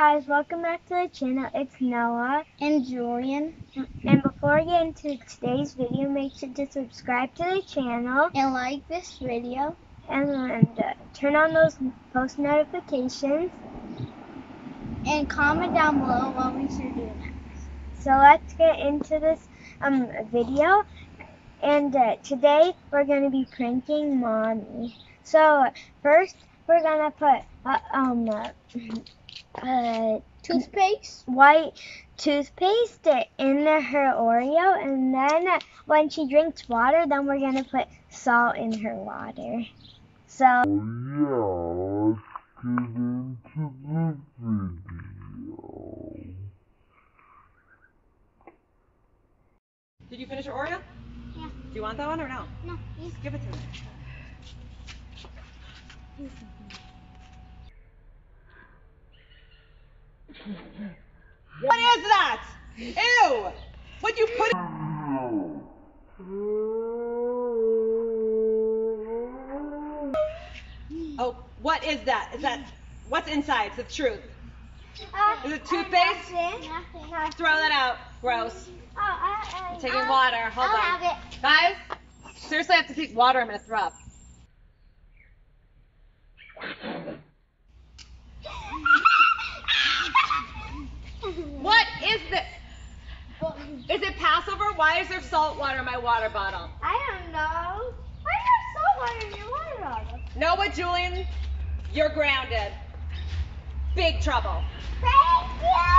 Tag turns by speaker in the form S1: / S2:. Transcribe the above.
S1: guys, welcome back to the channel. It's Noah.
S2: And Julian.
S1: And before we get into today's video, make sure to subscribe to the channel
S2: And like this video.
S1: and, and uh, turn on those post notifications.
S2: And comment down below what we should do next.
S1: So let's get into this um video. And uh, today we're going to be pranking mommy. So first we're going to put uh, um uh, uh,
S2: Toothpaste.
S1: white toothpaste in her Oreo, and then when she drinks water, then we're gonna put salt in her water. So
S3: Yeah, let's get into the video.
S4: Did you finish your Oreo?
S2: Yeah.
S4: Do you want that one or no?
S2: No, you
S4: Give it to me. What is that? Ew! What you put? Oh, what is that? Is that what's inside? It's the truth. Uh, is it toothpaste?
S2: Nothing.
S4: Throw that out. Gross.
S2: Oh, I, I,
S4: Taking
S2: I'll-
S4: water. Hold
S2: I'll
S4: on.
S2: have it.
S4: Guys, seriously, I have to take water. I'm gonna throw up. What is this? Is it Passover? Why is there salt water in my water bottle?
S2: I don't know. Why you have salt water in your water bottle?
S4: Noah, Julian, you're grounded. Big trouble.
S2: Thank you.